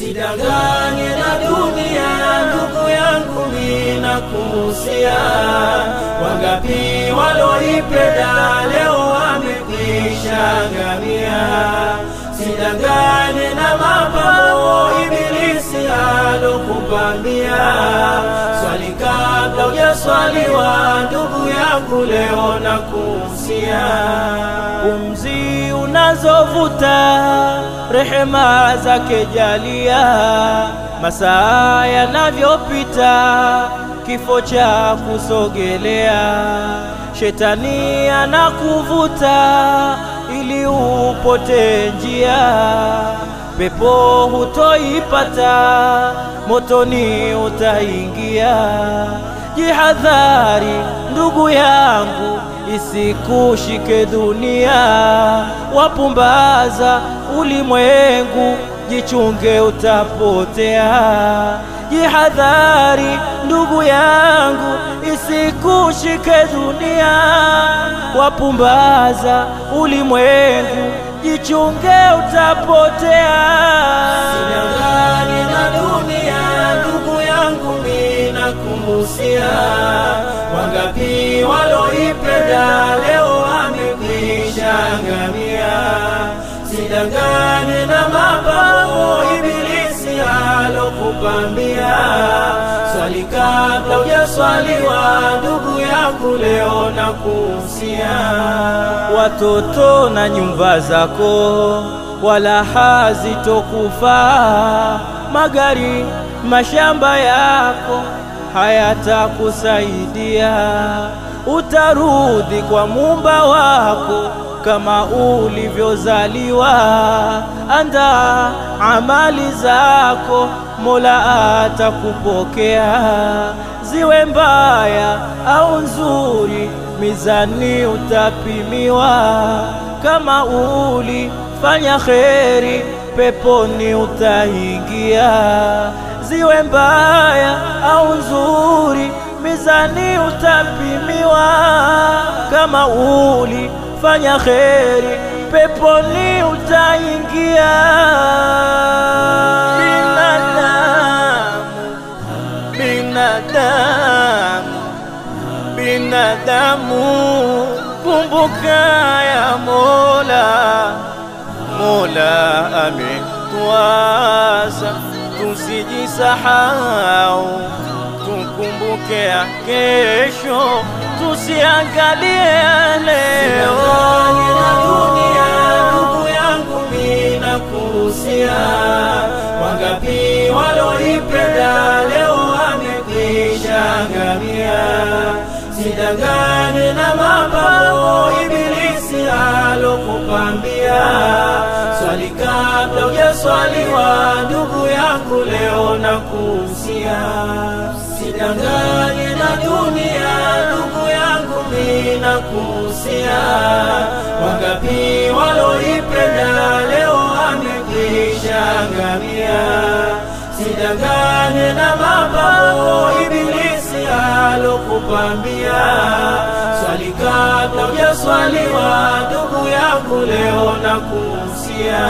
Sidanganye na dunia, ndugu yangu, mina kuhusia. Wangapi waloipenda leo wamekwisha ngamia. Sidanganye na mapambo ibilisi alokupambia. Swali wa hujaswaliwa, ndugu yangu, leo na kuhusia Pumzi unazovuta rehema zake jalia, masaa yanavyopita, kifo cha kusogelea, shetani anakuvuta ili upote njia, pepo hutoipata, motoni utaingia. Jihadhari ndugu yangu, isikushike dunia, wapumbaza ulimwengu, jichunge utapotea. Jihadhari ndugu yangu, isikushike dunia, wapumbaza ulimwengu, jichunge utapotea. Sidanganye kumusia. Wangapi waloipenda leo amekwisha ngamia. Sidangane na mapao ibilisi alokupambia. Swali kabla hujaswaliwa, ndugu yangu, leo na kuhusia watoto na nyumba zako wala hazitokufaa, magari mashamba yako hayatakusaidia. Utarudi kwa muumba wako kama ulivyozaliwa. anda amali zako, Mola atakupokea, ziwe mbaya au nzuri, mizani utapimiwa. Kama ulifanya kheri, peponi utaingia. Ziwe mbaya au nzuri, mizani utapimiwa. Kama ulifanya kheri, peponi utaingia. Binadamu, binadamu binadamu, kumbuka ya Mola. Mola ametuasa tusijisahau, tukumbuke ya kesho, tusiangalie leo. Dunia, ndugu yangu, mina kuhusia. Wangapi waloipenda leo wamekwisha ngamia, sidangane na mapambo ibilisi alokupambia. Swali kabla hujaswaliwa, ndugu yangu, leo na kuhusia, Sidanganye na dunia, ndugu yangu, mina kuhusia. Wangapi waloipenda leo wamekwisha angamia. Sidanganye na mapambo ibilisi alokupambia. Swali kabla ndugu yangu, leo nakuhusia.